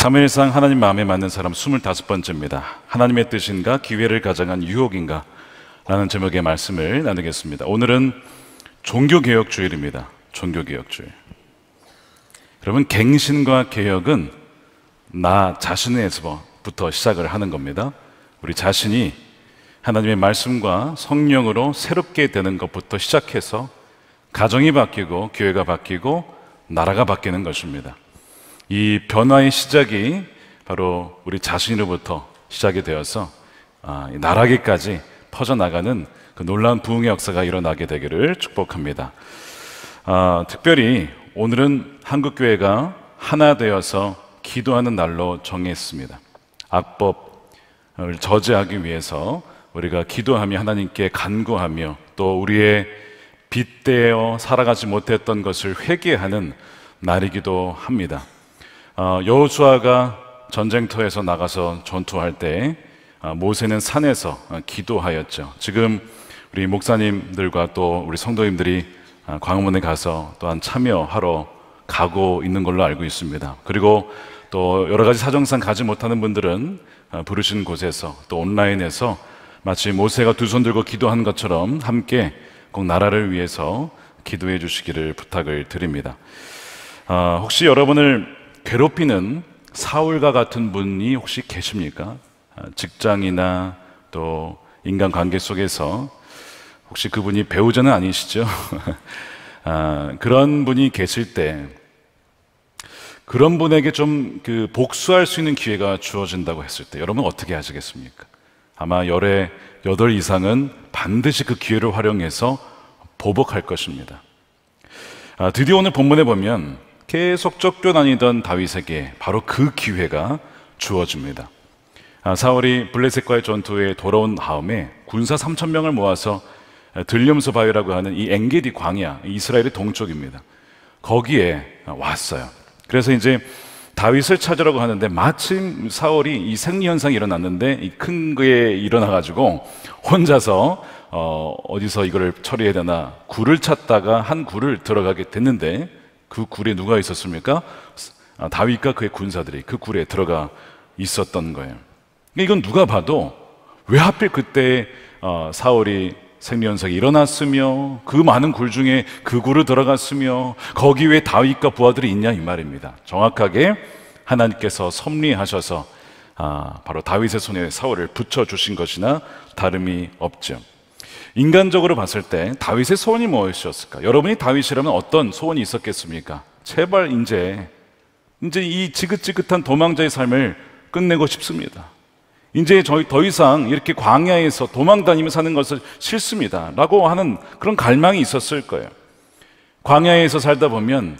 사무엘상 하나님 마음에 맞는 사람 25번째입니다. 하나님의 뜻인가 기회를 가장한 유혹인가 라는 제목의 말씀을 나누겠습니다. 오늘은 종교개혁 주일입니다. 종교개혁 주일. 여러분 갱신과 개혁은 나 자신에서부터 시작을 하는 겁니다. 우리 자신이 하나님의 말씀과 성령으로 새롭게 되는 것부터 시작해서 가정이 바뀌고 교회가 바뀌고 나라가 바뀌는 것입니다. 이 변화의 시작이 바로 우리 자신으로부터 시작이 되어서 아, 나라기까지 퍼져나가는 그 놀라운 부흥의 역사가 일어나게 되기를 축복합니다. 아, 특별히 오늘은 한국교회가 하나 되어서 기도하는 날로 정했습니다. 악법을 저지하기 위해서 우리가 기도하며 하나님께 간구하며 또 우리의 빗대어 살아가지 못했던 것을 회개하는 날이기도 합니다. 어, 여호수아가 전쟁터에서 나가서 전투할 때 어, 모세는 산에서 어, 기도하였죠. 지금 우리 목사님들과 또 우리 성도님들이 광화문에 가서 또한 참여하러 가고 있는 걸로 알고 있습니다. 그리고 또 여러 가지 사정상 가지 못하는 분들은 부르신 곳에서 또 온라인에서 마치 모세가 두 손 들고 기도한 것처럼 함께 꼭 나라를 위해서 기도해 주시기를 부탁을 드립니다. 혹시 여러분을 괴롭히는 사울과 같은 분이 혹시 계십니까? 아, 직장이나 또 인간 관계 속에서 혹시 그분이 배우자는 아니시죠? 아, 그런 분이 계실 때 그런 분에게 좀 그 복수할 수 있는 기회가 주어진다고 했을 때 여러분 어떻게 하시겠습니까? 아마 열의 여덟 이상은 반드시 그 기회를 활용해서 보복할 것입니다. 아, 드디어 오늘 본문에 보면 계속 쫓겨다니던 다윗에게 바로 그 기회가 주어집니다. 아, 사울이 블레셋과의 전투에 돌아온 다음에 군사 3천 명을 모아서 들림서 바위라고 하는 이 엥게디 광야, 이스라엘의 동쪽입니다. 거기에 왔어요. 그래서 이제 다윗을 찾으라고 하는데 마침 사울이 이 생리 현상이 일어났는데 이큰 거에 일어나 가지고 혼자서 어, 어디서 이거를 처리해야 되나 굴을 찾다가 한 굴을 들어가게 됐는데 그 굴에 누가 있었습니까? 아, 다윗과 그의 군사들이 그 굴에 들어가 있었던 거예요. 이건 누가 봐도 왜 하필 그때 어, 사울이 생리현상이 일어났으며 그 많은 굴 중에 그 굴을 들어갔으며 거기 왜 다윗과 부하들이 있냐 이 말입니다. 정확하게 하나님께서 섭리하셔서 아, 바로 다윗의 손에 사울을 붙여 주신 것이나 다름이 없죠. 인간적으로 봤을 때 다윗의 소원이 무엇이었을까? 여러분이 다윗이라면 어떤 소원이 있었겠습니까? 제발 이제 이제 이 지긋지긋한 도망자의 삶을 끝내고 싶습니다. 이제 저희 더 이상 이렇게 광야에서 도망 다니며 사는 것을 싫습니다. 라고 하는 그런 갈망이 있었을 거예요. 광야에서 살다 보면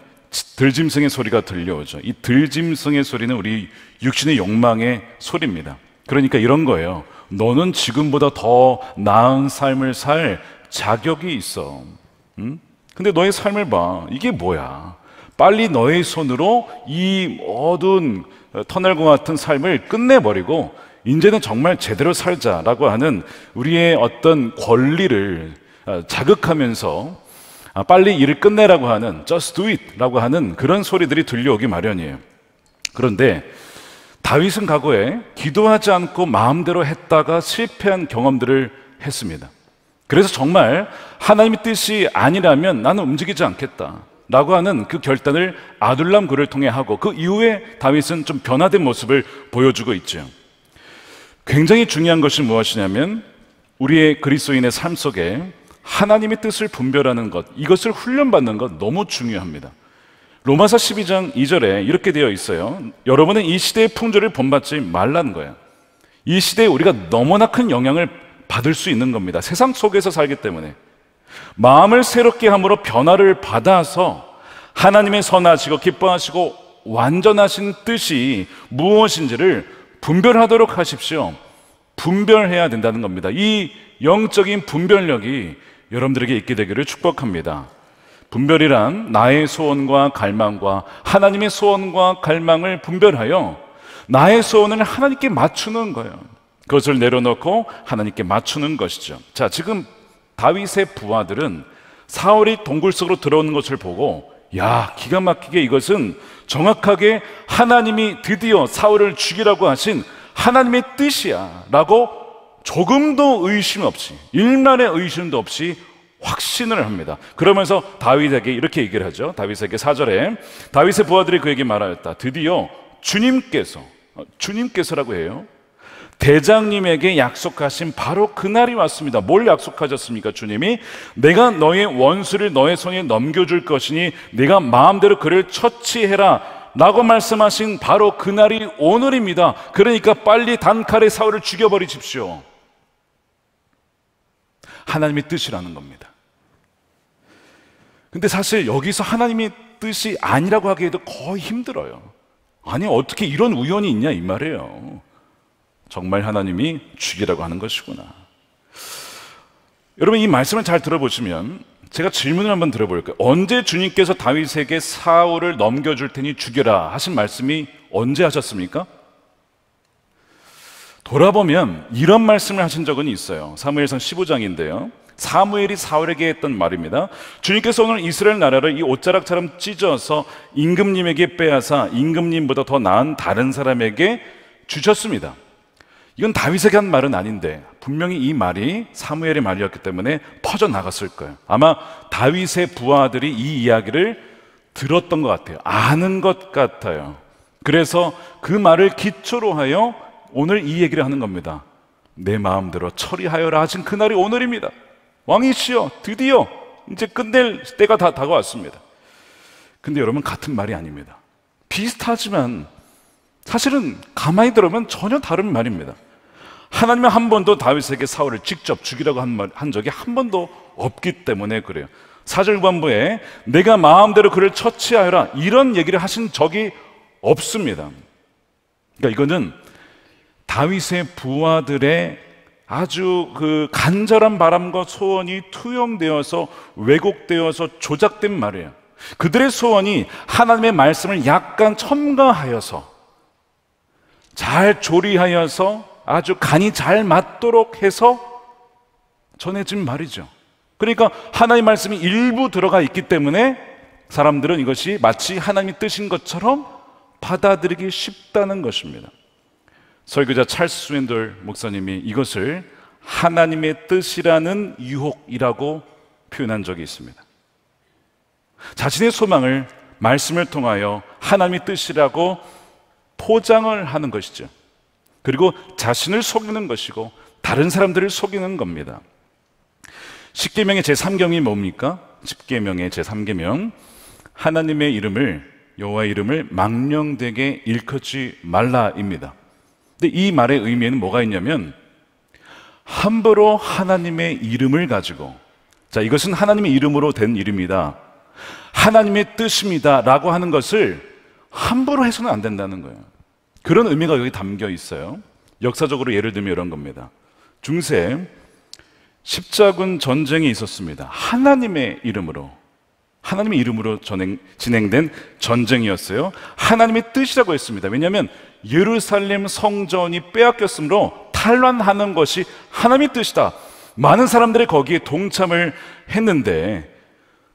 들짐승의 소리가 들려오죠. 이 들짐승의 소리는 우리 육신의 욕망의 소리입니다. 그러니까 이런 거예요. 너는 지금보다 더 나은 삶을 살 자격이 있어. 응? 근데 너의 삶을 봐. 이게 뭐야? 빨리 너의 손으로 이 어두운 터널과 같은 삶을 끝내버리고 이제는 정말 제대로 살자라고 하는 우리의 어떤 권리를 어, 자극하면서 아, 빨리 일을 끝내라고 하는 just do it라고 하는 그런 소리들이 들려오기 마련이에요. 그런데 다윗은 과거에 기도하지 않고 마음대로 했다가 실패한 경험들을 했습니다. 그래서 정말 하나님의 뜻이 아니라면 나는 움직이지 않겠다. 라고 하는 그 결단을 아둘람 굴을 통해 하고 그 이후에 다윗은 좀 변화된 모습을 보여주고 있죠. 굉장히 중요한 것이 무엇이냐면 우리의 그리스도인의 삶 속에 하나님의 뜻을 분별하는 것, 이것을 훈련받는 것 너무 중요합니다. 로마서 12장 2절에 이렇게 되어 있어요. 여러분은 이 시대의 풍조를 본받지 말라는 거예요. 이 시대에 우리가 너무나 큰 영향을 받을 수 있는 겁니다. 세상 속에서 살기 때문에. 마음을 새롭게 함으로 변화를 받아서 하나님의 선하시고 기뻐하시고 완전하신 뜻이 무엇인지를 분별하도록 하십시오. 분별해야 된다는 겁니다. 이 영적인 분별력이 여러분들에게 있게 되기를 축복합니다. 분별이란 나의 소원과 갈망과 하나님의 소원과 갈망을 분별하여 나의 소원을 하나님께 맞추는 거예요. 그것을 내려놓고 하나님께 맞추는 것이죠. 자, 지금 다윗의 부하들은 사울이 동굴 속으로 들어오는 것을 보고 야, 기가 막히게 이것은 정확하게 하나님이 드디어 사울을 죽이라고 하신 하나님의 뜻이야. 라고 조금도 의심 없이, 일만의 의심도 없이 확신을 합니다. 그러면서 다윗에게 이렇게 얘기를 하죠. 다윗에게 사절에 다윗의 부하들이 그에게 말하였다. 드디어 주님께서, 어, 주님께서라고 해요. 대장님에게 약속하신 바로 그날이 왔습니다. 뭘 약속하셨습니까? 주님이 내가 너의 원수를 너의 손에 넘겨줄 것이니 네가 마음대로 그를 처치해라. 라고 말씀하신 바로 그날이 오늘입니다. 그러니까 빨리 단칼에 사울을 죽여버리십시오. 하나님의 뜻이라는 겁니다. 근데 사실 여기서 하나님의 뜻이 아니라고 하기에도 거의 힘들어요. 아니, 어떻게 이런 우연이 있냐, 이 말이에요. 정말 하나님이 죽이라고 하는 것이구나. 여러분 이 말씀을 잘 들어보시면 제가 질문을 한번 들어볼게요. 언제 주님께서 다윗에게 사울을 넘겨줄 테니 죽여라 하신 말씀이 언제 하셨습니까? 돌아보면 이런 말씀을 하신 적은 있어요. 사무엘상 15장인데요. 사무엘이 사울에게 했던 말입니다. 주님께서 오늘 이스라엘 나라를 이 옷자락처럼 찢어서 임금님에게 빼앗아 임금님보다 더 나은 다른 사람에게 주셨습니다. 이건 다윗에게 한 말은 아닌데 분명히 이 말이 사무엘의 말이었기 때문에 퍼져 나갔을 거예요. 아마 다윗의 부하들이 이 이야기를 들었던 것 같아요. 아는 것 같아요. 그래서 그 말을 기초로 하여 오늘 이 얘기를 하는 겁니다. 내 마음대로 처리하여라 하신 그날이 오늘입니다. 왕이시여, 드디어 이제 끝낼 때가 다 다가왔습니다. 근데 여러분 같은 말이 아닙니다. 비슷하지만 사실은 가만히 들으면 전혀 다른 말입니다. 하나님은 한 번도 다윗에게 사울을 직접 죽이라고 한, 말, 한 적이 한 번도 없기 때문에 그래요. 사절관부에 내가 마음대로 그를 처치하여라 이런 얘기를 하신 적이 없습니다. 그러니까 이거는 다윗의 부하들의 아주 그 간절한 바람과 소원이 투영되어서 왜곡되어서 조작된 말이에요. 그들의 소원이 하나님의 말씀을 약간 첨가하여서 잘 조리하여서 아주 간이 잘 맞도록 해서 전해진 말이죠. 그러니까 하나님 말씀이 일부 들어가 있기 때문에 사람들은 이것이 마치 하나님이 뜻인 것처럼 받아들이기 쉽다는 것입니다. 설교자 찰스 스윈돌 목사님이 이것을 하나님의 뜻이라는 유혹이라고 표현한 적이 있습니다. 자신의 소망을 말씀을 통하여 하나님의 뜻이라고 포장을 하는 것이죠. 그리고 자신을 속이는 것이고 다른 사람들을 속이는 겁니다. 십계명의 제3경이 뭡니까? 십계명의 제3계명 하나님의 이름을 여호와의 이름을 망령되게 일컫지 말라입니다. 근데 이 말의 의미에는 뭐가 있냐면 함부로 하나님의 이름을 가지고 자 이것은 하나님의 이름으로 된 이름이다. 하나님의 뜻입니다 라고 하는 것을 함부로 해서는 안 된다는 거예요. 그런 의미가 여기 담겨 있어요. 역사적으로 예를 들면 이런 겁니다. 중세 십자군 전쟁이 있었습니다. 하나님의 이름으로 하나님의 이름으로 진행된 전쟁이었어요. 하나님의 뜻이라고 했습니다. 왜냐하면 예루살렘 성전이 빼앗겼으므로 탈환하는 것이 하나님의 뜻이다. 많은 사람들이 거기에 동참을 했는데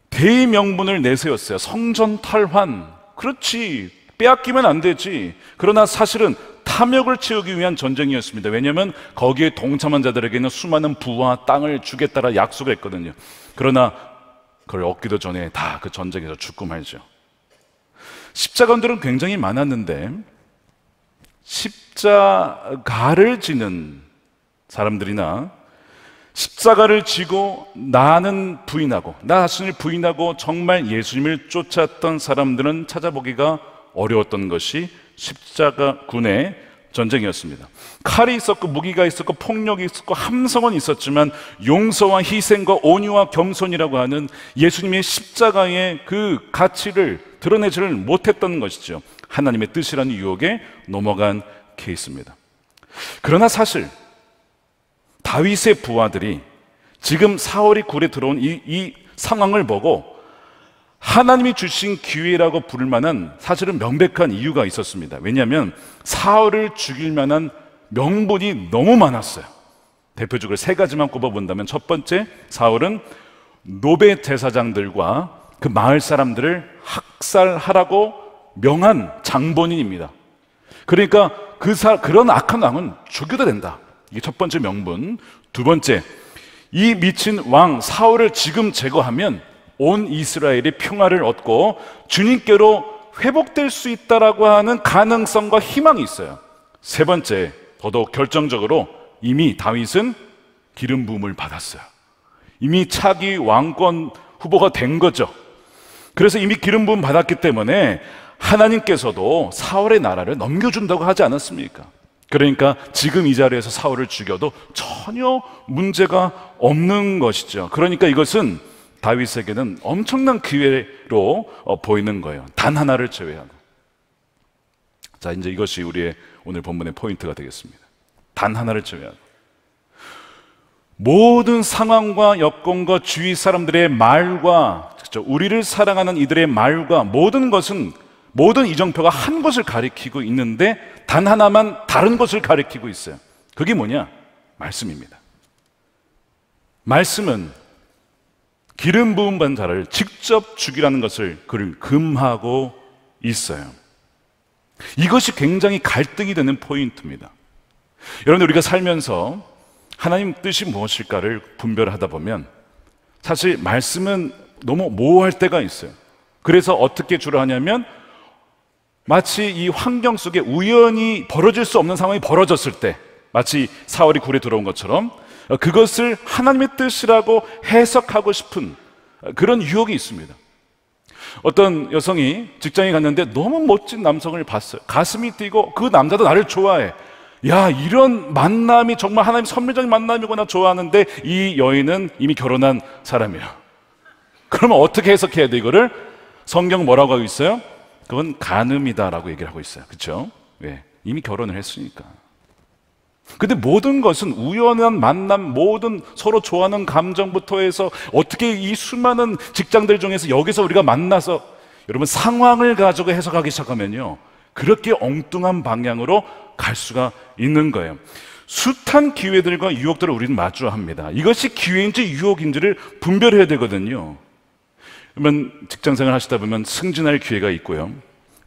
대명분을 내세웠어요. 성전 탈환. 그렇지. 빼앗기면 안 되지. 그러나 사실은 탐욕을 채우기 위한 전쟁이었습니다. 왜냐하면 거기에 동참한 자들에게는 수많은 부와 땅을 주겠다라 약속을 했거든요. 그러나 그걸 얻기도 전에 다 그 전쟁에서 죽고 말죠. 십자가들은 굉장히 많았는데 십자가를 지는 사람들이나 십자가를 지고 나는 부인하고 나 자신을 부인하고 정말 예수님을 쫓았던 사람들은 찾아보기가 어려웠던 것이 십자가 군의 전쟁이었습니다. 칼이 있었고 무기가 있었고 폭력이 있었고 함성은 있었지만 용서와 희생과 온유와 겸손이라고 하는 예수님의 십자가의 그 가치를 드러내지를 못했던 것이죠. 하나님의 뜻이라는 유혹에 넘어간 케이스입니다. 그러나 사실 다윗의 부하들이 지금 사월이 굴에 들어온 이, 이 상황을 보고 하나님이 주신 기회라고 부를 만한 사실은 명백한 이유가 있었습니다. 왜냐하면 사울을 죽일 만한 명분이 너무 많았어요. 대표적으로 세 가지만 꼽아본다면 첫 번째, 사울은 노베 제사장들과 그 마을 사람들을 학살하라고 명한 장본인입니다. 그러니까 그 사, 그런 악한 왕은 죽여도 된다. 이게 첫 번째 명분. 두 번째, 이 미친 왕 사울을 지금 제거하면 온 이스라엘이 평화를 얻고 주님께로 회복될 수 있다라고 하는 가능성과 희망이 있어요. 세 번째, 더더욱 결정적으로 이미 다윗은 기름 부음을 받았어요. 이미 차기 왕권 후보가 된 거죠. 그래서 이미 기름 부음 받았기 때문에 하나님께서도 사울의 나라를 넘겨준다고 하지 않았습니까? 그러니까 지금 이 자리에서 사울을 죽여도 전혀 문제가 없는 것이죠. 그러니까 이것은 다윗에게는 엄청난 기회로 어, 보이는 거예요. 단 하나를 제외하고. 자, 이제 이것이 우리의 오늘 본문의 포인트가 되겠습니다. 단 하나를 제외하고. 모든 상황과 여건과 주위 사람들의 말과? 우리를 사랑하는 이들의 말과 모든 것은 모든 이정표가 한 것을 가리키고 있는데 단 하나만 다른 것을 가리키고 있어요. 그게 뭐냐? 말씀입니다. 말씀은 기름 받은 자를 직접 죽이라는 것을 그를 금하고 있어요. 이것이 굉장히 갈등이 되는 포인트입니다. 여러분 우리가 살면서 하나님 뜻이 무엇일까를 분별하다 보면 사실 말씀은 너무 모호할 때가 있어요. 그래서 어떻게 주로 하냐면 마치 이 환경 속에 우연히 벌어질 수 없는 상황이 벌어졌을 때 마치 사월이 굴에 들어온 것처럼 그것을 하나님의 뜻이라고 해석하고 싶은 그런 유혹이 있습니다. 어떤 여성이 직장에 갔는데 너무 멋진 남성을 봤어요. 가슴이 뛰고 그 남자도 나를 좋아해. 야, 이런 만남이 정말 하나님 선물적인 만남이구나 좋아하는데 이 여인은 이미 결혼한 사람이에요. 그러면 어떻게 해석해야 돼, 이거를? 성경 뭐라고 하고 있어요? 그건 간음이다라고 얘기를 하고 있어요. 그렇죠? 왜? 이미 결혼을 했으니까. 근데 모든 것은 우연한 만남, 모든 서로 좋아하는 감정부터 해서 어떻게 이 수많은 직장들 중에서 여기서 우리가 만나서 여러분 상황을 가지고 해석하기 시작하면요. 그렇게 엉뚱한 방향으로 갈 수가 있는 거예요. 숱한 기회들과 유혹들을 우리는 마주합니다. 이것이 기회인지 유혹인지를 분별해야 되거든요. 그러면 직장 생활 하시다 보면 승진할 기회가 있고요.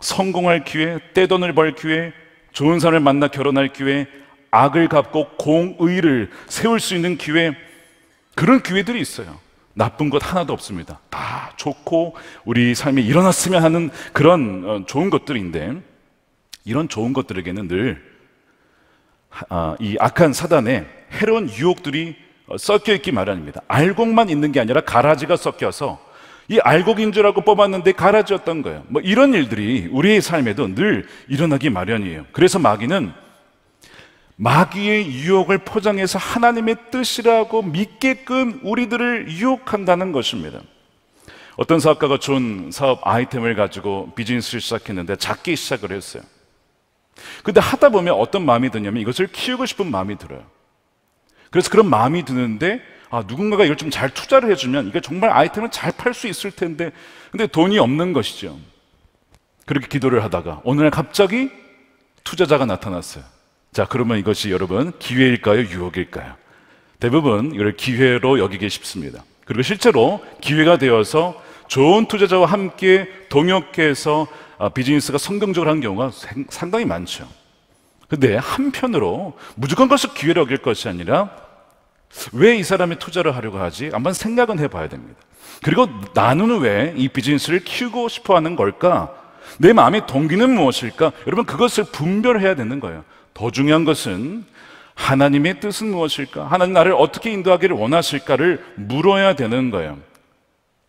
성공할 기회, 떼돈을 벌 기회, 좋은 사람을 만나 결혼할 기회, 악을 갚고 공의를 세울 수 있는 기회, 그런 기회들이 있어요. 나쁜 것 하나도 없습니다. 다 좋고 우리 삶에 일어났으면 하는 그런 어, 좋은 것들인데 이런 좋은 것들에게는 늘이 아, 악한 사단의 해로운 유혹들이 어, 섞여 있기 마련입니다. 알곡만 있는 게 아니라 가라지가 섞여서 이 알곡인 줄 알고 뽑았는데 가라지였던 거예요. 뭐 이런 일들이 우리의 삶에도 늘 일어나기 마련이에요. 그래서 마귀는 마귀의 유혹을 포장해서 하나님의 뜻이라고 믿게끔 우리들을 유혹한다는 것입니다. 어떤 사업가가 좋은 사업 아이템을 가지고 비즈니스를 시작했는데 작게 시작을 했어요. 근데 하다 보면 어떤 마음이 드냐면 이것을 키우고 싶은 마음이 들어요. 그래서 그런 마음이 드는데 아, 누군가가 이걸 좀 잘 투자를 해주면 이게 정말 아이템을 잘 팔 수 있을 텐데 근데 돈이 없는 것이죠. 그렇게 기도를 하다가 어느 날 갑자기 투자자가 나타났어요. 자, 그러면 이것이 여러분 기회일까요? 유혹일까요? 대부분 이걸 기회로 여기기 쉽습니다. 그리고 실제로 기회가 되어서 좋은 투자자와 함께 동역해서 아, 비즈니스가 성공적으로 한 경우가 상당히 많죠. 근데 한편으로 무조건 그것을 기회로 여길 것이 아니라 왜 이 사람이 투자를 하려고 하지? 한번 생각은 해봐야 됩니다. 그리고 나는 왜 이 비즈니스를 키우고 싶어 하는 걸까? 내 마음의 동기는 무엇일까? 여러분, 그것을 분별해야 되는 거예요. 더 중요한 것은 하나님의 뜻은 무엇일까? 하나님 나를 어떻게 인도하기를 원하실까를 물어야 되는 거예요.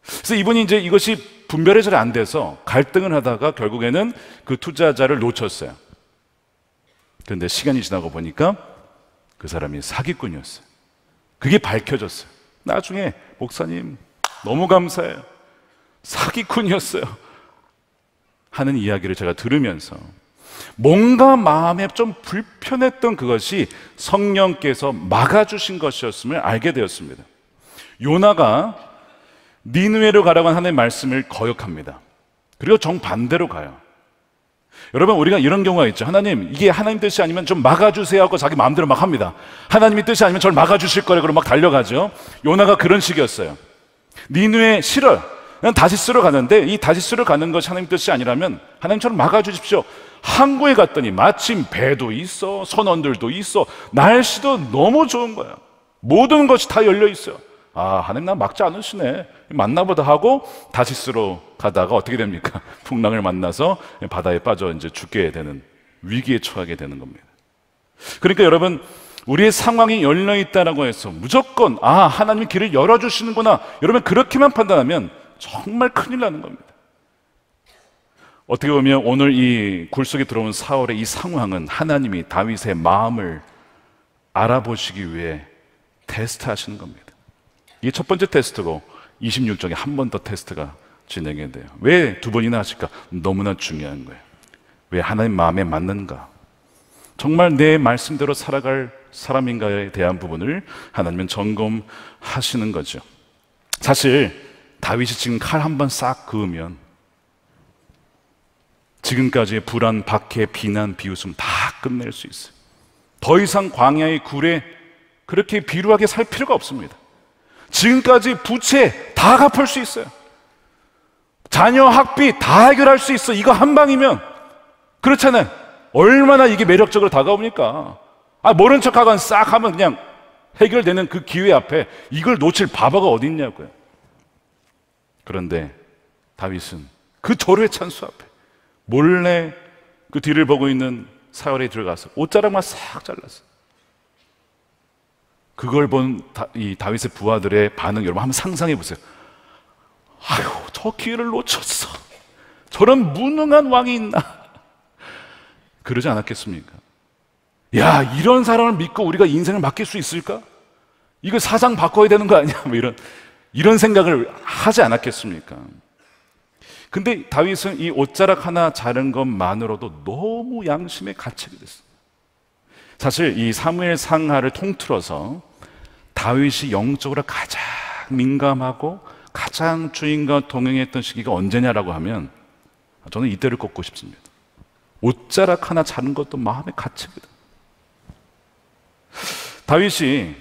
그래서 이분이 이제 이것이 분별이 잘 안 돼서 갈등을 하다가 결국에는 그 투자자를 놓쳤어요. 그런데 시간이 지나고 보니까 그 사람이 사기꾼이었어요. 그게 밝혀졌어요. 나중에 목사님 너무 감사해요. 사기꾼이었어요. 하는 이야기를 제가 들으면서 뭔가 마음에 좀 불편했던 그것이 성령께서 막아주신 것이었음을 알게 되었습니다. 요나가 니누에로 가라고 한 하나님의 말씀을 거역합니다. 그리고 정반대로 가요. 여러분, 우리가 이런 경우가 있죠. 하나님, 이게 하나님 뜻이 아니면 좀 막아주세요 하고 자기 마음대로 막 합니다. 하나님의 뜻이 아니면 저를 막아주실 거예요. 그럼 막 달려가죠. 요나가 그런 식이었어요. 니누에 싫어. 그냥 다시스로 가는데 이 다시스로 가는 것이 하나님 뜻이 아니라면 하나님 처럼 막아주십시오. 항구에 갔더니 마침 배도 있어, 선원들도 있어, 날씨도 너무 좋은 거야. 모든 것이 다 열려 있어요. 아, 하나님 나 막지 않으시네. 만나보다 하고 다시스로 가다가 어떻게 됩니까? 풍랑을 만나서 바다에 빠져 이제 죽게 되는 위기에 처하게 되는 겁니다. 그러니까 여러분, 우리의 상황이 열려 있다라고 해서 무조건 아, 하나님이 길을 열어 주시는구나. 여러분 그렇게만 판단하면 정말 큰일 나는 겁니다. 어떻게 보면 오늘 이 굴속에 들어온 사울의 이 상황은 하나님이 다윗의 마음을 알아보시기 위해 테스트 하시는 겁니다. 이게 첫 번째 테스트고 26장에 한 번 더 테스트가 진행이 돼요. 왜 두 번이나 하실까? 너무나 중요한 거예요. 왜 하나님 마음에 맞는가? 정말 내 말씀대로 살아갈 사람인가에 대한 부분을 하나님은 점검하시는 거죠. 사실 다윗이 지금 칼 한 번 싹 그으면 지금까지의 불안, 박해, 비난, 비웃음 다 끝낼 수 있어요. 더 이상 광야의 굴에 그렇게 비루하게 살 필요가 없습니다. 지금까지 부채 다 갚을 수 있어요. 자녀 학비 다 해결할 수 있어. 이거 한 방이면 그렇잖아요. 얼마나 이게 매력적으로 다가옵니까? 아, 모른 척 하건 싹 하면 그냥 해결되는 그 기회 앞에 이걸 놓칠 바보가 어디 있냐고요. 그런데 다윗은 그 절호의 찬수 앞에 몰래 그 뒤를 보고 있는 사월에 들어가서 옷자락만 싹 잘랐어. 그걸 본 이 다윗의 부하들의 반응 여러분 한번 상상해 보세요. 아유, 저 기회를 놓쳤어. 저런 무능한 왕이 있나? 그러지 않았겠습니까? 야, 이런 사람을 믿고 우리가 인생을 맡길 수 있을까? 이거 사상 바꿔야 되는 거 아니야? 뭐 이런, 이런 생각을 하지 않았겠습니까? 근데 다윗은 이 옷자락 하나 자른 것만으로도 너무 양심에 갇히게 됐어. 사실 이 사무엘 상하를 통틀어서 다윗이 영적으로 가장 민감하고 가장 주인과 동행했던 시기가 언제냐라고 하면 저는 이때를 꼽고 싶습니다. 옷자락 하나 자른 것도 마음에 갇히거든. 다윗이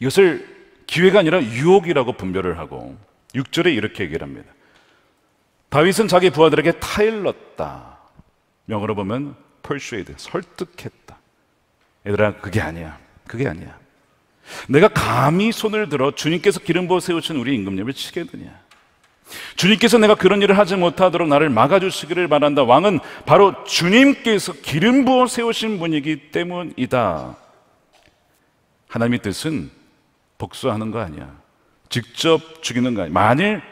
이것을 기회가 아니라 유혹이라고 분별을 하고 6절에 이렇게 얘기를 합니다. 다윗은 자기 부하들에게 타일렀다. 명어로 보면 persuade, 설득했다. 얘들아, 그게 아니야. 그게 아니야. 내가 감히 손을 들어 주님께서 기름 부어 세우신 우리 임금님을 치게 되냐. 주님께서 내가 그런 일을 하지 못하도록 나를 막아주시기를 바란다. 왕은 바로 주님께서 기름 부어 세우신 분이기 때문이다. 하나님의 뜻은 복수하는 거 아니야. 직접 죽이는 거 아니야. 만일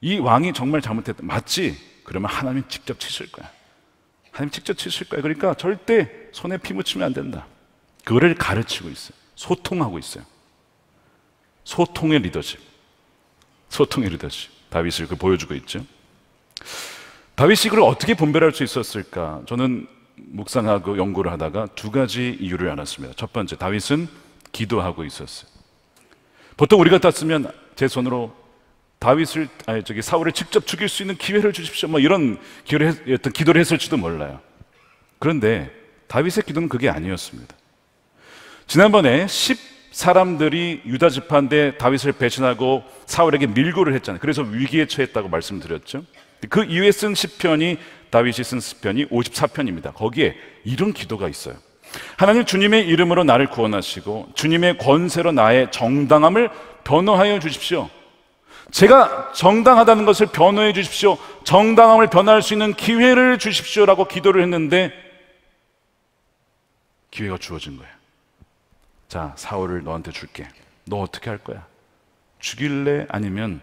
이 왕이 정말 잘못했다. 맞지? 그러면 하나님 직접 치실 거야. 하나님 직접 치실 거야. 그러니까 절대 손에 피 묻히면 안 된다. 그거를 가르치고 있어요. 소통하고 있어요. 소통의 리더십. 소통의 리더십. 다윗을 그 보여주고 있죠. 다윗이 그걸 어떻게 분별할 수 있었을까? 저는 묵상하고 연구를 하다가 두 가지 이유를 알았습니다. 첫 번째, 다윗은 기도하고 있었어요. 보통 우리 같았으면 제 손으로 다윗을 아니 저기 사울을 직접 죽일 수 있는 기회를 주십시오. 뭐 이런 기도를 했, 기도를 했을지도 몰라요. 그런데 다윗의 기도는 그게 아니었습니다. 지난번에 10 사람들이 유다 지파인데 다윗을 배신하고 사울에게 밀고를 했잖아요. 그래서 위기에 처했다고 말씀드렸죠. 그 이후에 쓴 시편이 다윗이 쓴 시편이 54편입니다. 거기에 이런 기도가 있어요. 하나님 주님의 이름으로 나를 구원하시고 주님의 권세로 나의 정당함을 변호하여 주십시오. 제가 정당하다는 것을 변호해 주십시오. 정당함을 변화할 수 있는 기회를 주십시오라고 기도를 했는데 기회가 주어진 거예요. 자, 사울을 너한테 줄게. 너 어떻게 할 거야? 죽일래? 아니면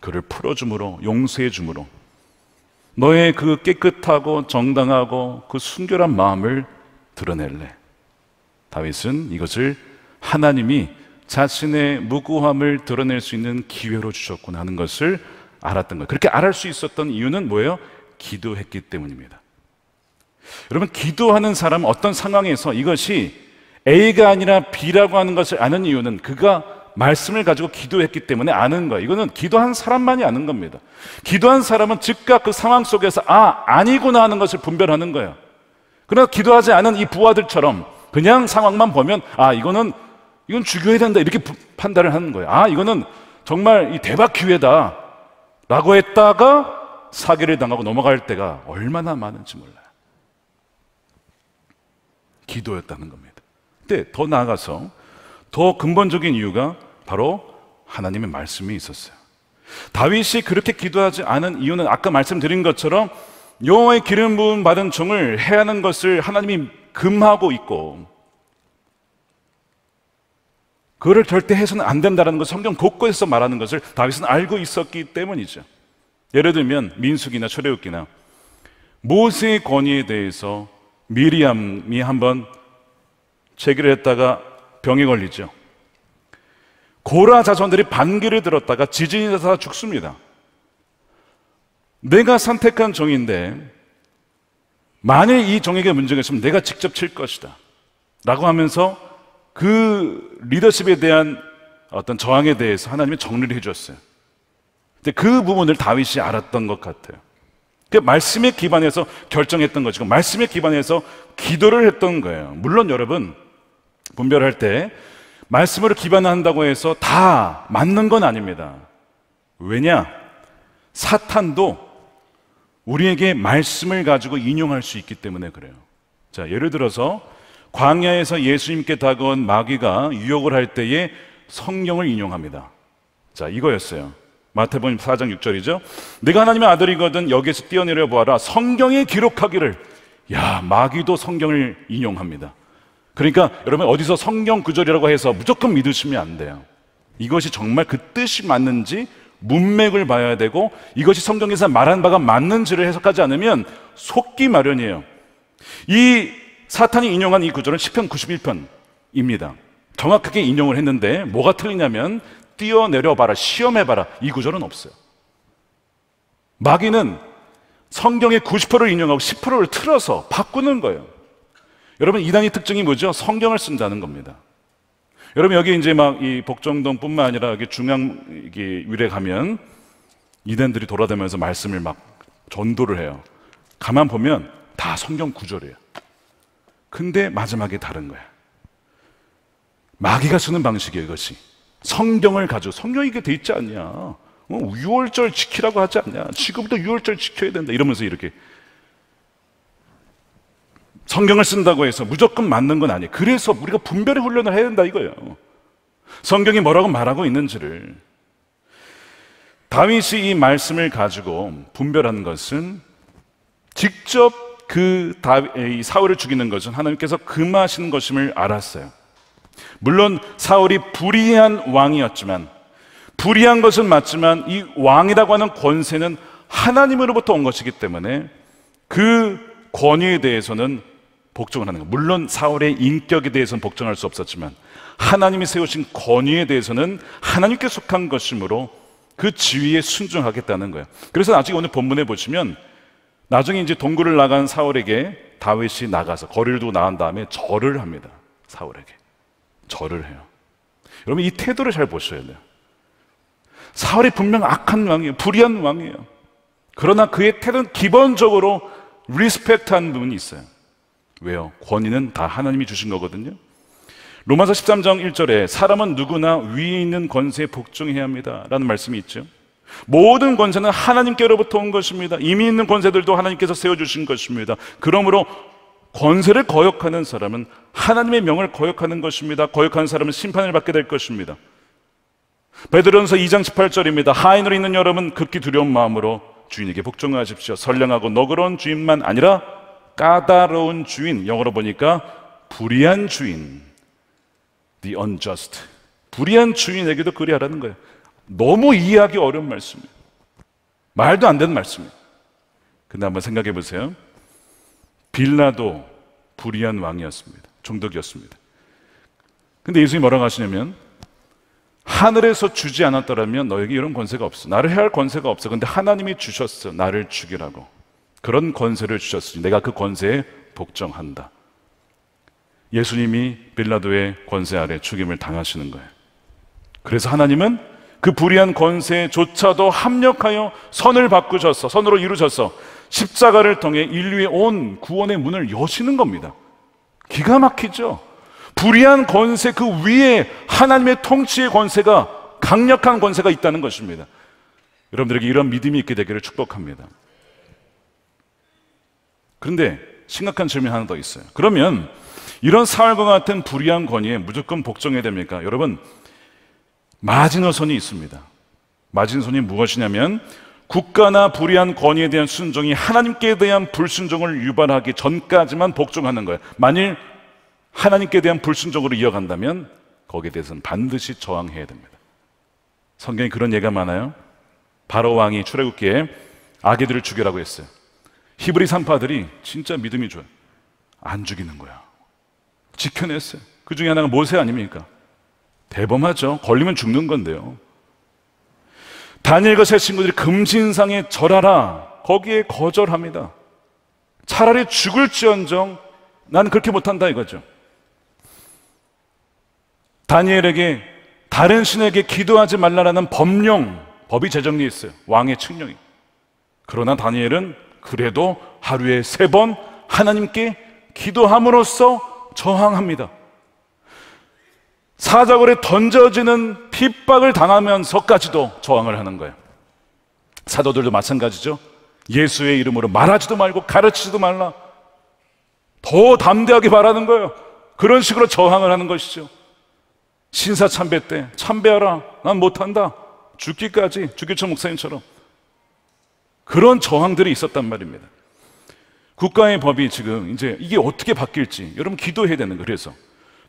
그를 풀어줌으로, 용서해줌으로 너의 그 깨끗하고 정당하고 그 순결한 마음을 드러낼래. 다윗은 이것을 하나님이 자신의 무고함을 드러낼 수 있는 기회로 주셨구나 하는 것을 알았던 거예요. 그렇게 알을 수 있었던 이유는 뭐예요? 기도했기 때문입니다. 여러분, 기도하는 사람은 어떤 상황에서 이것이 A가 아니라 B라고 하는 것을 아는 이유는 그가 말씀을 가지고 기도했기 때문에 아는 거예요. 이거는 기도한 사람만이 아는 겁니다. 기도한 사람은 즉각 그 상황 속에서 아, 아니구나 하는 것을 분별하는 거예요. 그러나 기도하지 않은 이 부하들처럼 그냥 상황만 보면 아, 이거는 이건 죽여야 된다 이렇게 판단을 하는 거예요. 아, 이거는 정말 이 대박 기회다. 라고 했다가 사기를 당하고 넘어갈 때가 얼마나 많은지 몰라요. 기도였다는 겁니다. 근데 더 나아가서 더 근본적인 이유가 바로 하나님의 말씀이 있었어요. 다윗이 그렇게 기도하지 않은 이유는 아까 말씀드린 것처럼 여호와의 기름 부음 받은 종을 해하는 것을 하나님이 금하고 있고 그거를 절대 해서는 안 된다는 것 성경 곳곳에서 말하는 것을 다윗은 알고 있었기 때문이죠. 예를 들면 민숙이나 출애굽기나 모세의 권위에 대해서 미리암이 한번 제기를 했다가 병에 걸리죠. 고라 자손들이 반기를 들었다가 지진이 나서 죽습니다. 내가 선택한 종인데 만일 이 종에게 문제가 있으면 내가 직접 칠 것이다. 라고 하면서 그 리더십에 대한 어떤 저항에 대해서 하나님이 정리를 해줬어요. 근데 그 부분을 다윗이 알았던 것 같아요. 그 말씀에 기반해서 결정했던 것이고 말씀에 기반해서 기도를 했던 거예요. 물론 여러분 분별할 때 말씀으로 기반한다고 해서 다 맞는 건 아닙니다. 왜냐? 사탄도 우리에게 말씀을 가지고 인용할 수 있기 때문에 그래요. 자, 예를 들어서 광야에서 예수님께 다가온 마귀가 유혹을 할 때에 성경을 인용합니다. 자, 이거였어요. 마태복음 4장 6절이죠. 내가 하나님의 아들이거든 여기에서 뛰어내려 보아라. 성경에 기록하기를 야, 마귀도 성경을 인용합니다. 그러니까 여러분 어디서 성경 구절이라고 해서 무조건 믿으시면 안 돼요. 이것이 정말 그 뜻이 맞는지 문맥을 봐야 되고 이것이 성경에서 말한 바가 맞는지를 해석하지 않으면 속기 마련이에요. 이 사탄이 인용한 이 구절은 10편 91편입니다. 정확하게 인용을 했는데 뭐가 틀리냐면 뛰어내려봐라, 시험해봐라. 이 구절은 없어요. 마귀는 성경의 90%를 인용하고 10%를 틀어서 바꾸는 거예요. 여러분, 이단의 특징이 뭐죠? 성경을 쓴다는 겁니다. 여러분, 여기 이제 막 이 복정동뿐만 아니라 여기 중앙 위에 가면 이단들이 돌아다니면서 말씀을 막 전도를 해요. 가만 보면 다 성경 구절이에요. 근데 마지막에 다른 거야. 마귀가 쓰는 방식이에요, 이것이. 성경을 가지고, 성경이 이게 돼 있지 않냐. 어, 6월절 지키라고 하지 않냐. 지금부터 6월절 지켜야 된다. 이러면서 이렇게. 성경을 쓴다고 해서 무조건 맞는 건 아니에요. 그래서 우리가 분별의 훈련을 해야 된다 이거예요. 성경이 뭐라고 말하고 있는지를. 다윗이 이 말씀을 가지고 분별하는 것은 직접 그 사울을 죽이는 것은 하나님께서 금하시는 것임을 알았어요. 물론 사울이 불의한 왕이었지만 불의한 것은 맞지만 이 왕이라고 하는 권세는 하나님으로부터 온 것이기 때문에 그 권위에 대해서는 복종을 하는 것. 물론 사울의 인격에 대해서는 복종할 수 없었지만 하나님이 세우신 권위에 대해서는 하나님께 속한 것이므로 그 지위에 순종하겠다는 거예요. 그래서 나중에 오늘 본문에 보시면 나중에 이제 동굴을 나간 사울에게 다윗이 나가서 거리를 두고 나간 다음에 절을 합니다. 사울에게. 절을 해요. 여러분 이 태도를 잘 보셔야 돼요. 사울이 분명 악한 왕이에요. 불의한 왕이에요. 그러나 그의 태도는 기본적으로 리스펙트한 부분이 있어요. 왜요? 권위는 다 하나님이 주신 거거든요. 로마서 13장 1절에 사람은 누구나 위에 있는 권세에 복종해야 합니다. 라는 말씀이 있죠. 모든 권세는 하나님께로부터 온 것입니다. 이미 있는 권세들도 하나님께서 세워주신 것입니다. 그러므로 권세를 거역하는 사람은 하나님의 명을 거역하는 것입니다. 거역하는 사람은 심판을 받게 될 것입니다. 베드로전서 2장 18절입니다. 하인으로 있는 여러분 급기 두려운 마음으로 주인에게 복종하십시오. 선량하고 너그러운 주인만 아니라 까다로운 주인. 영어로 보니까 불의한 주인. The unjust. 불의한 주인에게도 그리하라는 거예요. 너무 이해하기 어려운 말씀이에요. 말도 안 되는 말씀이에요. 근데 한번 생각해 보세요. 빌라도 불의한 왕이었습니다. 종독이었습니다. 근데 예수님이 뭐라고 하시냐면 하늘에서 주지 않았더라면 너에게 이런 권세가 없어. 나를 해할 권세가 없어. 근데 하나님이 주셨어. 나를 죽이라고. 그런 권세를 주셨으니 내가 그 권세에 복종한다. 예수님이 빌라도의 권세 아래 죽임을 당하시는 거예요. 그래서 하나님은 그 불의한 권세조차도 합력하여 선을 바꾸셨어. 선으로 이루셨어. 십자가를 통해 인류의 온 구원의 문을 여시는 겁니다. 기가 막히죠? 불의한 권세 그 위에 하나님의 통치의 권세가 강력한 권세가 있다는 것입니다. 여러분들에게 이런 믿음이 있게 되기를 축복합니다. 그런데 심각한 질문 하나 더 있어요. 그러면 이런 사활과 같은 불의한 권위에 무조건 복종해야 됩니까? 여러분, 마지노선이 있습니다. 마지노선이 무엇이냐면 국가나 불의한 권위에 대한 순종이 하나님께 대한 불순종을 유발하기 전까지만 복종하는 거예요. 만일 하나님께 대한 불순종으로 이어간다면 거기에 대해서는 반드시 저항해야 됩니다. 성경에 그런 예가 많아요. 바로 왕이 출애굽기에 아기들을 죽여라고 했어요. 히브리 산파들이 진짜 믿음이 좋아요. 안 죽이는 거야. 지켜냈어요. 그 중에 하나가 모세 아닙니까? 대범하죠. 걸리면 죽는 건데요. 다니엘과 세 친구들이 금신상에 절하라. 거기에 거절합니다. 차라리 죽을지언정 나는 그렇게 못한다 이거죠. 다니엘에게 다른 신에게 기도하지 말라라는 법령, 법이 제정돼 있어요. 왕의 칙령이. 그러나 다니엘은 그래도 하루에 세 번 하나님께 기도함으로써 저항합니다. 사자굴에 던져지는 핍박을 당하면서까지도 저항을 하는 거예요. 사도들도 마찬가지죠. 예수의 이름으로 말하지도 말고 가르치지도 말라. 더 담대하게 말하는 거예요. 그런 식으로 저항을 하는 것이죠. 신사 참배 때 참배하라. 난 못한다. 죽기까지 주기철 목사님처럼 그런 저항들이 있었단 말입니다. 국가의 법이 지금 이제 이게 어떻게 바뀔지 여러분 기도해야 되는 거예요. 그래서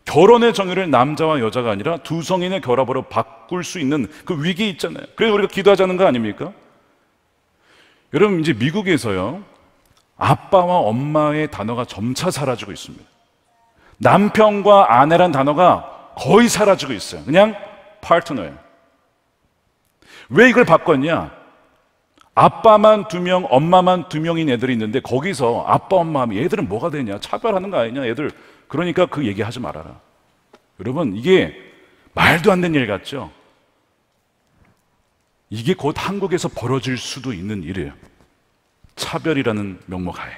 결혼의 정의를 남자와 여자가 아니라 두 성인의 결합으로 바꿀 수 있는 그 위기 있잖아요. 그래서 우리가 기도하자는 거 아닙니까? 여러분 이제 미국에서요 아빠와 엄마의 단어가 점차 사라지고 있습니다. 남편과 아내란 단어가 거의 사라지고 있어요. 그냥 파트너예요. 왜 이걸 바꿨냐? 아빠만 두 명, 엄마만 두 명인 애들이 있는데 거기서 아빠, 엄마 얘들은 뭐가 되냐? 차별하는 거 아니냐? 애들 그러니까 그 얘기 하지 말아라. 여러분, 이게 말도 안 되는 일 같죠? 이게 곧 한국에서 벌어질 수도 있는 일이에요. 차별이라는 명목 하에.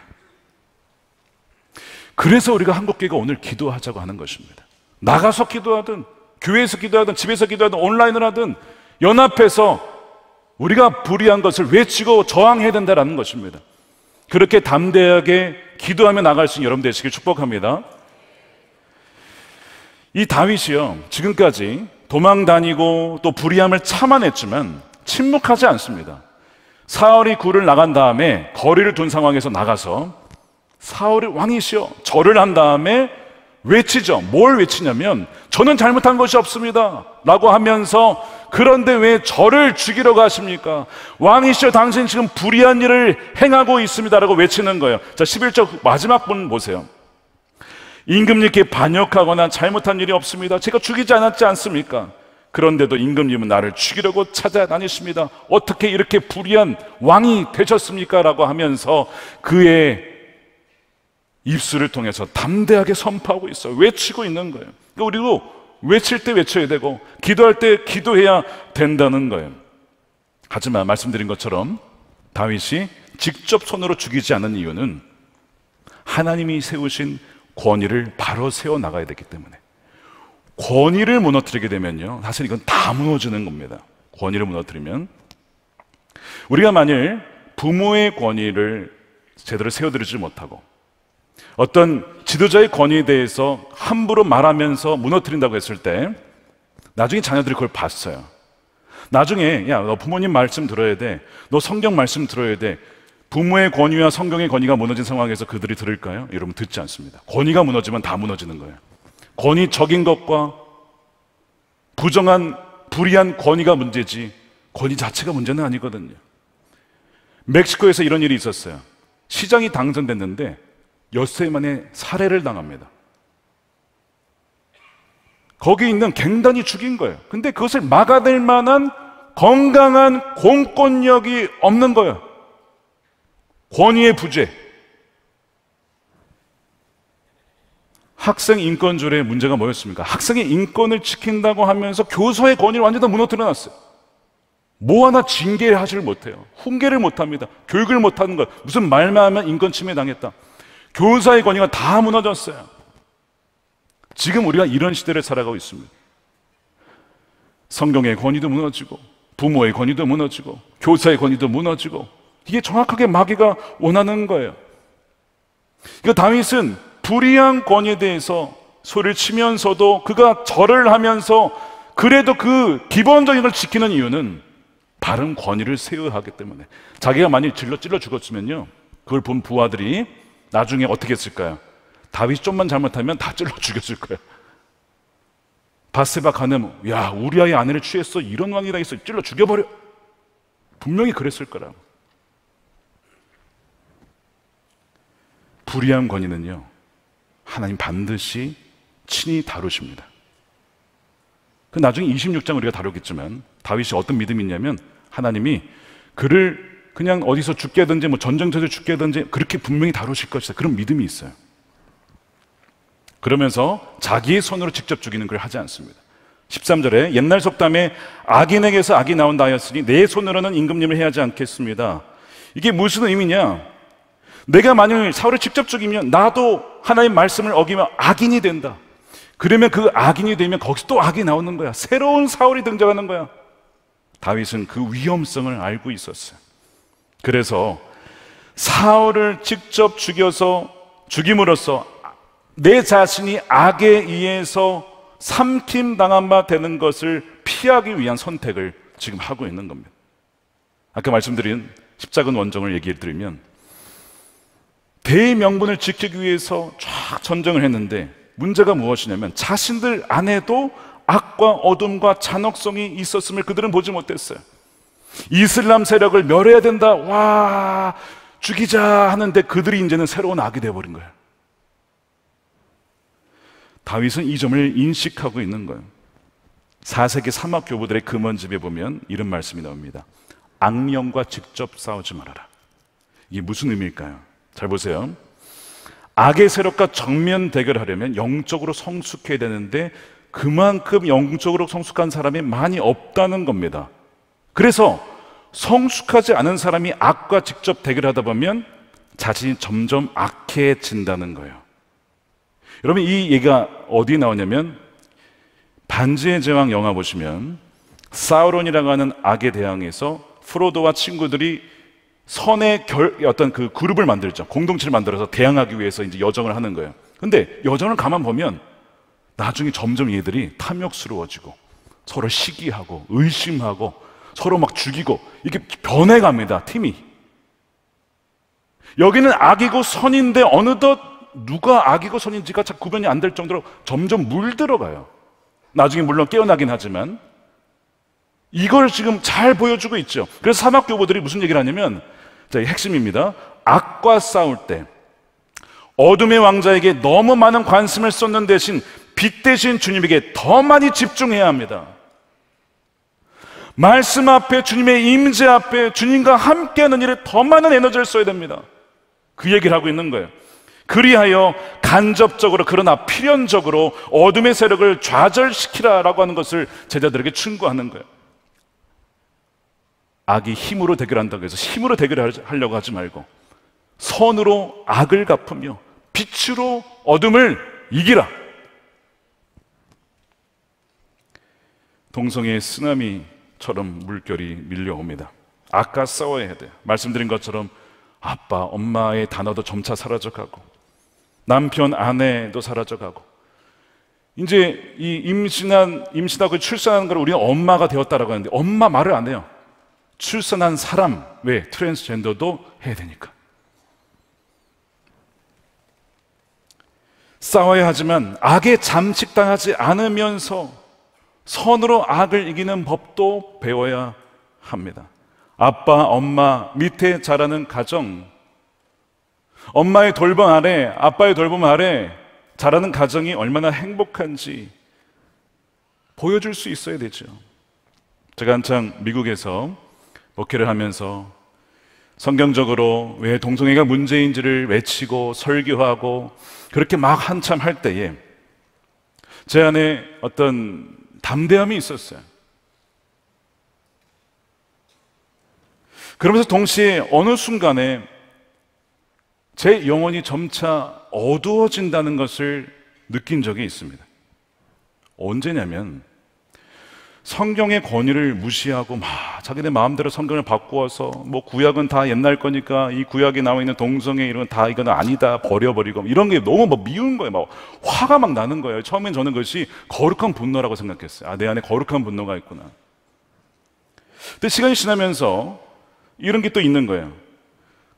그래서 우리가 한국교회가 오늘 기도하자고 하는 것입니다. 나가서 기도하든, 교회에서 기도하든, 집에서 기도하든, 온라인을 하든, 연합해서 우리가 불의한 것을 외치고 저항해야 된다는 것입니다. 그렇게 담대하게 기도하며 나갈 수 있는 여러분 되시길 축복합니다. 이 다윗이요, 지금까지 도망 다니고 또 불의함을 참아냈지만 침묵하지 않습니다. 사울이 굴을 나간 다음에 거리를 둔 상황에서 나가서 사울이 왕이시여 절을 한 다음에 외치죠. 뭘 외치냐면 저는 잘못한 것이 없습니다. 라고 하면서 그런데 왜 저를 죽이러 가십니까? 왕이시여 당신 지금 불의한 일을 행하고 있습니다. 라고 외치는 거예요. 자, 11절 마지막 분 보세요. 임금님께 반역하거나 잘못한 일이 없습니다. 제가 죽이지 않았지 않습니까? 그런데도 임금님은 나를 죽이려고 찾아다니십니다. 어떻게 이렇게 불의한 왕이 되셨습니까? 라고 하면서 그의 입술을 통해서 담대하게 선포하고 있어요. 외치고 있는 거예요. 우리도 외칠 때 외쳐야 되고, 기도할 때 기도해야 된다는 거예요. 하지만 말씀드린 것처럼 다윗이 직접 손으로 죽이지 않은 이유는 하나님이 세우신 권위를 바로 세워 나가야 되기 때문에 권위를 무너뜨리게 되면요 사실 이건 다 무너지는 겁니다 권위를 무너뜨리면 우리가 만일 부모의 권위를 제대로 세워드리지 못하고 어떤 지도자의 권위에 대해서 함부로 말하면서 무너뜨린다고 했을 때 나중에 자녀들이 그걸 봤어요 나중에 야 너 부모님 말씀 들어야 돼 너 성경 말씀 들어야 돼 부모의 권위와 성경의 권위가 무너진 상황에서 그들이 들을까요? 여러분 듣지 않습니다. 권위가 무너지면 다 무너지는 거예요. 권위적인 것과 부정한 불의한 권위가 문제지 권위 자체가 문제는 아니거든요. 멕시코에서 이런 일이 있었어요. 시장이 당선됐는데 엿새 만에 살해를 당합니다. 거기 있는 갱단이 죽인 거예요. 근데 그것을 막아낼 만한 건강한 공권력이 없는 거예요. 권위의 부재. 학생 인권 조례의 문제가 뭐였습니까? 학생의 인권을 지킨다고 하면서 교사의 권위를 완전히 무너뜨려 놨어요. 뭐 하나 징계하지를 못해요. 훈계를 못합니다. 교육을 못하는 것. 무슨 말만 하면 인권 침해 당했다. 교사의 권위가 다 무너졌어요. 지금 우리가 이런 시대를 살아가고 있습니다. 성경의 권위도 무너지고 부모의 권위도 무너지고 교사의 권위도 무너지고 이게 정확하게 마귀가 원하는 거예요. 그 다윗은 불의한 권위에 대해서 소리를 치면서도 그가 절을 하면서 그래도 그 기본적인 걸 지키는 이유는 바른 권위를 세워야 하기 때문에 자기가 만약 질러 찔러 죽었으면요 그걸 본 부하들이 나중에 어떻게 했을까요? 다윗이 좀만 잘못하면 다 찔러 죽였을 거예요. 바세바 가늠, 야 우리 아이 아내를 취했어 이런 왕이 다 있어 찔러 죽여버려. 분명히 그랬을 거라고. 불의한 권위는요 하나님 반드시 친히 다루십니다. 그 나중에 26장 우리가 다루겠지만 다윗이 어떤 믿음이 있냐면 하나님이 그를 그냥 어디서 죽게 하든지 뭐 전쟁터에서 죽게 하든지 그렇게 분명히 다루실 것이다. 그런 믿음이 있어요. 그러면서 자기의 손으로 직접 죽이는 걸 하지 않습니다. 13절에 옛날 속담에 악인에게서 악이 나온다 하였으니 내 손으로는 임금님을 해야지 않겠습니다. 이게 무슨 의미냐? 내가 만약 사울을 직접 죽이면 나도 하나님 말씀을 어기면 악인이 된다. 그러면 그 악인이 되면 거기서 또 악이 나오는 거야. 새로운 사울이 등장하는 거야. 다윗은 그 위험성을 알고 있었어요. 그래서 사울을 직접 죽여서 죽임으로써 내 자신이 악에 의해서 삼킴 당한 바 되는 것을 피하기 위한 선택을 지금 하고 있는 겁니다. 아까 말씀드린 십자군 원정을 얘기해 드리면 대명분을 지키기 위해서 쫙 전쟁을 했는데 문제가 무엇이냐면 자신들 안에도 악과 어둠과 잔혹성이 있었음을 그들은 보지 못했어요. 이슬람 세력을 멸해야 된다. 와, 죽이자 하는데 그들이 이제는 새로운 악이 되어버린 거예요. 다윗은 이 점을 인식하고 있는 거예요. 4세기 사막 교부들의 금원집에 보면 이런 말씀이 나옵니다. 악령과 직접 싸우지 말아라. 이게 무슨 의미일까요? 잘 보세요. 악의 세력과 정면 대결하려면 영적으로 성숙해야 되는데 그만큼 영적으로 성숙한 사람이 많이 없다는 겁니다. 그래서 성숙하지 않은 사람이 악과 직접 대결하다 보면 자신이 점점 악해진다는 거예요. 여러분 이 얘기가 어디 나오냐면 반지의 제왕 영화 보시면 사우론이라고 하는 악에 대항해서 프로도와 친구들이 선의 결, 어떤 그 그룹을 만들죠. 공동체를 만들어서 대항하기 위해서 이제 여정을 하는 거예요. 근데 여정을 가만 보면 나중에 점점 얘들이 탐욕스러워지고 서로 시기하고 의심하고 서로 막 죽이고 이게 변해갑니다. 팀이. 여기는 악이고 선인데 어느덧 누가 악이고 선인지가 잘 구분이 안 될 정도로 점점 물들어가요. 나중에 물론 깨어나긴 하지만 이걸 지금 잘 보여주고 있죠. 그래서 사막 교보들이 무슨 얘기를 하냐면 자, 핵심입니다. 악과 싸울 때 어둠의 왕자에게 너무 많은 관심을 쏟는 대신 빛 대신 주님에게 더 많이 집중해야 합니다. 말씀 앞에 주님의 임재 앞에 주님과 함께하는 일에 더 많은 에너지를 써야 됩니다. 그 얘기를 하고 있는 거예요. 그리하여 간접적으로 그러나 필연적으로 어둠의 세력을 좌절시키라라고 하는 것을 제자들에게 충고하는 거예요. 악이 힘으로 대결한다고 해서 힘으로 대결하려고 하지 말고 선으로 악을 갚으며 빛으로 어둠을 이기라. 동성의 쓰나미 처럼 물결이 밀려옵니다. 악과 싸워야 돼요. 말씀드린 것처럼 아빠, 엄마의 단어도 점차 사라져가고 남편, 아내도 사라져가고 이제 이 임신한 임신하고 출산하는 걸 우리는 엄마가 되었다라고 하는데 엄마 말을 안 해요. 출산한 사람, 왜? 트랜스젠더도 해야 되니까. 싸워야 하지만 악에 잠식당하지 않으면서 선으로 악을 이기는 법도 배워야 합니다. 아빠, 엄마, 밑에 자라는 가정, 엄마의 돌봄 아래, 아빠의 돌봄 아래 자라는 가정이 얼마나 행복한지 보여줄 수 있어야 되죠. 제가 한창 미국에서 목회를 하면서 성경적으로 왜 동성애가 문제인지를 외치고 설교하고 그렇게 막 한참 할 때에 제 안에 어떤 담대함이 있었어요. 그러면서 동시에 어느 순간에 제 영혼이 점차 어두워진다는 것을 느낀 적이 있습니다. 언제냐면 성경의 권위를 무시하고 막 자기네 마음대로 성경을 바꾸어서 뭐 구약은 다 옛날 거니까 이 구약에 나와 있는 동성애 이런 다 이거는 아니다 버려버리고 이런 게 너무 뭐 미운 거예요. 막 화가 막 나는 거예요. 처음엔 저는 그것이 거룩한 분노라고 생각했어요. 아, 내 안에 거룩한 분노가 있구나. 근데 시간이 지나면서 이런 게 또 있는 거예요.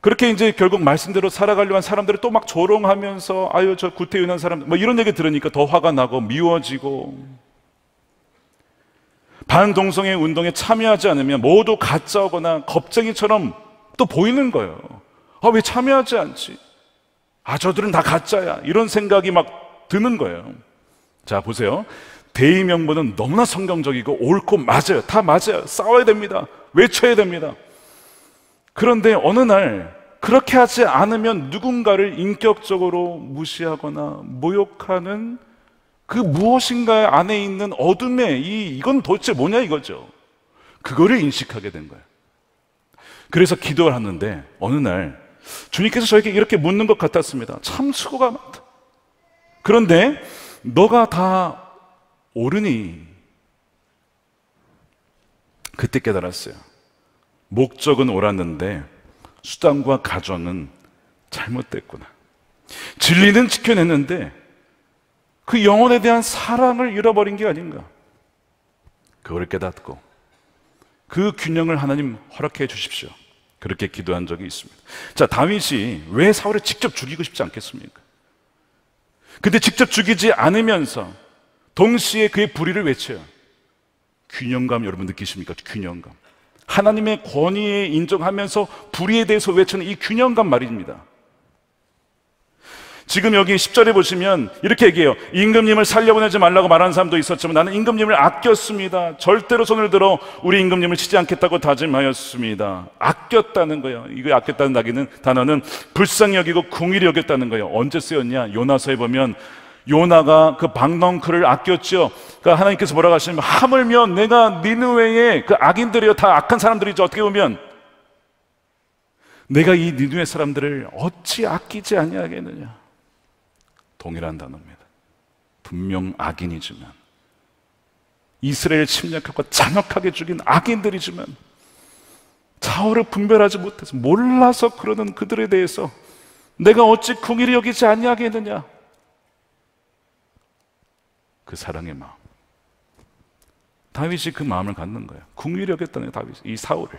그렇게 이제 결국 말씀대로 살아가려고 한 사람들을 또 막 조롱하면서 아유 저 구태윤한 사람 뭐 이런 얘기 들으니까 더 화가 나고 미워지고 반동성애 운동에 참여하지 않으면 모두 가짜거나 겁쟁이처럼 또 보이는 거예요. 아, 왜 참여하지 않지? 아, 저들은 다 가짜야. 이런 생각이 막 드는 거예요. 자, 보세요. 대의명분은 너무나 성경적이고 옳고 맞아요. 다 맞아요. 싸워야 됩니다. 외쳐야 됩니다. 그런데 어느 날 그렇게 하지 않으면 누군가를 인격적으로 무시하거나 모욕하는 그 무엇인가 안에 있는 어둠의 이 이건 도대체 뭐냐 이거죠. 그거를 인식하게 된 거예요. 그래서 기도를 하는데 어느 날 주님께서 저에게 이렇게 묻는 것 같았습니다. 참 수고가 많다. 그런데 너가 다 옳으니 그때 깨달았어요. 목적은 옳았는데 수단과 가정은 잘못됐구나. 진리는 지켜냈는데 그 영혼에 대한 사랑을 잃어버린 게 아닌가. 그걸 깨닫고 그 균형을 하나님 허락해 주십시오. 그렇게 기도한 적이 있습니다. 자, 다윗이 왜 사울을 직접 죽이고 싶지 않겠습니까? 근데 직접 죽이지 않으면서 동시에 그의 불의를 외쳐요. 균형감 여러분 느끼십니까? 균형감. 하나님의 권위에 인정하면서 불의에 대해서 외치는 이 균형감 말입니다. 지금 여기 10절에 보시면 이렇게 얘기해요. 임금님을 살려보내지 말라고 말하는 사람도 있었지만 나는 임금님을 아꼈습니다. 절대로 손을 들어 우리 임금님을 치지 않겠다고 다짐하였습니다. 아꼈다는 거예요. 이거 아꼈다는 단어는, 단어는 불쌍히 여기고 궁일이 여겼다는 거예요. 언제 쓰였냐? 요나서에 보면 요나가 그 박넝크를 아꼈죠. 그러니까 하나님께서 뭐라고 하시냐면 하물며 내가 니느웨의 그 악인들이요 다 악한 사람들이죠. 어떻게 보면 내가 이 니누의 사람들을 어찌 아끼지 아니하겠느냐. 동일한 단어입니다. 분명 악인이지만 이스라엘 침략하고 잔혹하게 죽인 악인들이지만 좌우를 분별하지 못해서 몰라서 그러는 그들에 대해서 내가 어찌 궁일이 여기지 아니하겠느냐? 그 사랑의 마음. 다윗이 그 마음을 갖는 거예요. 궁일이 여겼다는 다윗 이 사울을.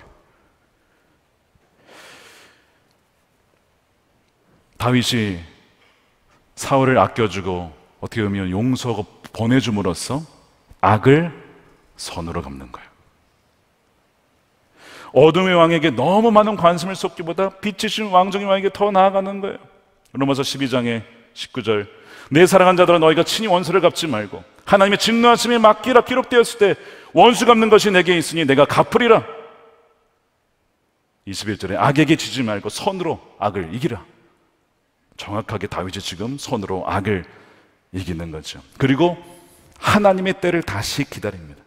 다윗이 사울을 아껴주고 어떻게 보면 용서하고 보내줌으로써 악을 선으로 갚는 거예요. 어둠의 왕에게 너무 많은 관심을 쏟기보다 빛이신 왕정의 왕에게 더 나아가는 거예요. 로마서 12장의 19절 내 사랑한 자들아 너희가 친히 원수를 갚지 말고 하나님의 진노하심에 맡기라 기록되었을 때 원수 갚는 것이 내게 있으니 내가 갚으리라 21절에 악에게 지지 말고 선으로 악을 이기라 정확하게 다윗이 지금 손으로 악을 이기는 거죠. 그리고 하나님의 때를 다시 기다립니다.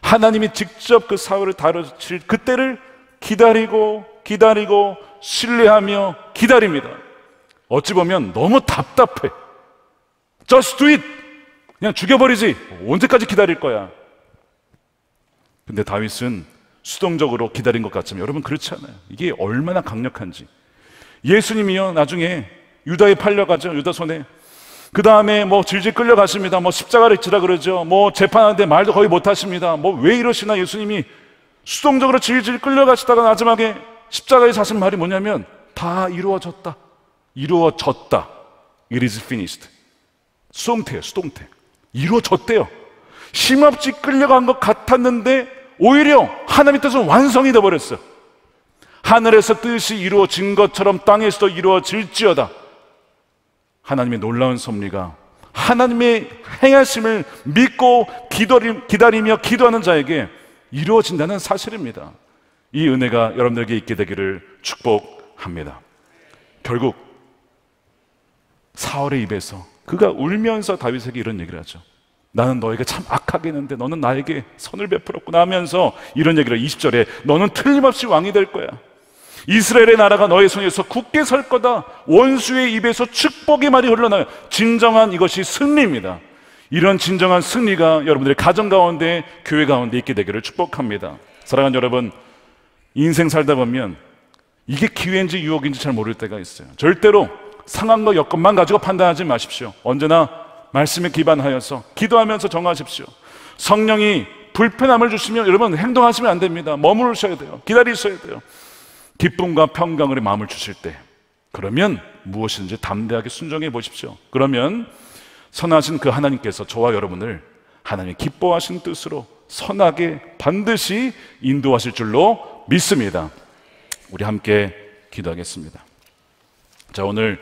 하나님이 직접 그 사울을 다루실 그 때를 기다리고 기다리고 신뢰하며 기다립니다. 어찌 보면 너무 답답해. Just do it. 그냥 죽여버리지. 언제까지 기다릴 거야? 근데 다윗은 수동적으로 기다린 것 같지만 여러분 그렇지 않아요. 이게 얼마나 강력한지. 예수님이요, 나중에 유다에 팔려가죠. 유다 손에. 그 다음에 뭐 질질 끌려가십니다. 뭐 십자가를 지라 그러죠. 뭐 재판하는데 말도 거의 못하십니다. 뭐 왜 이러시나 예수님이 수동적으로 질질 끌려가시다가 마지막에 십자가에 사신 말이 뭐냐면 다 이루어졌다. 이루어졌다. It is finished. 수동태예요, 수동태. 이루어졌대요. 심없이 끌려간 것 같았는데 오히려 하나님의 뜻은 완성이 되어버렸어요. 하늘에서 뜻이 이루어진 것처럼 땅에서도 이루어질지어다. 하나님의 놀라운 섭리가 하나님의 행하심을 믿고 기다리며 기도하는 자에게 이루어진다는 사실입니다. 이 은혜가 여러분들에게 있게 되기를 축복합니다. 결국 사울의 입에서 그가 울면서 다윗에게 이런 얘기를 하죠. 나는 너에게 참 악하게 했는데 너는 나에게 선을 베풀었구나 하면서 이런 얘기를 20절에 너는 틀림없이 왕이 될 거야. 이스라엘의 나라가 너의 손에서 굳게 설 거다. 원수의 입에서 축복의 말이 흘러나요. 진정한 이것이 승리입니다. 이런 진정한 승리가 여러분들의 가정 가운데, 교회 가운데 있게 되기를 축복합니다. 사랑하는 여러분, 인생 살다 보면 이게 기회인지 유혹인지 잘 모를 때가 있어요. 절대로 상황과 여건만 가지고 판단하지 마십시오. 언제나 말씀에 기반하여서 기도하면서 정하십시오. 성령이 불편함을 주시면 여러분 행동하시면 안 됩니다. 머무르셔야 돼요. 기다리셔야 돼요. 기쁨과 평강을 마음을 주실 때 그러면 무엇이든지 담대하게 순종해 보십시오. 그러면 선하신 그 하나님께서 저와 여러분을 하나님 기뻐하신 뜻으로 선하게 반드시 인도하실 줄로 믿습니다. 우리 함께 기도하겠습니다. 자, 오늘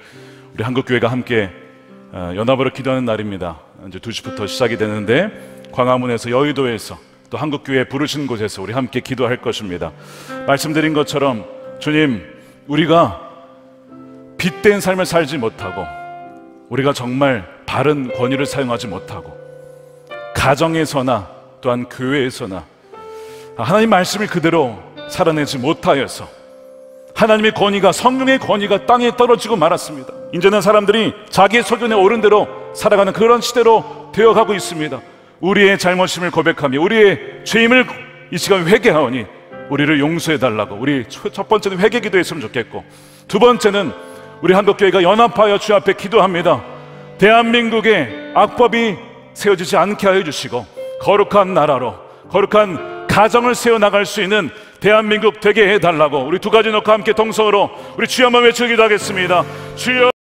우리 한국교회가 함께 어, 연합으로 기도하는 날입니다. 이제 2시부터 시작이 되는데 광화문에서 여의도에서 또 한국교회 부르신 곳에서 우리 함께 기도할 것입니다. 말씀드린 것처럼 주님, 우리가 빛된 삶을 살지 못하고 우리가 정말 바른 권위를 사용하지 못하고 가정에서나 또한 교회에서나 하나님 말씀을 그대로 살아내지 못하여서 하나님의 권위가 성령의 권위가 땅에 떨어지고 말았습니다. 이제는 사람들이 자기의 소견에 옳은 대로 살아가는 그런 시대로 되어가고 있습니다. 우리의 잘못임을 고백하며 우리의 죄임을 이 시간 회개하오니 우리를 용서해 달라고 우리 첫 번째는 회개 기도했으면 좋겠고 두 번째는 우리 한국교회가 연합하여 주 앞에 기도합니다. 대한민국의 악법이 세워지지 않게 하여 주시고 거룩한 나라로 거룩한 가정을 세워 나갈 수 있는 대한민국 되게 해 달라고 우리 두 가지 놓고 함께 동성으로 우리 주여 한번 외쳐 기도 하겠습니다. 주여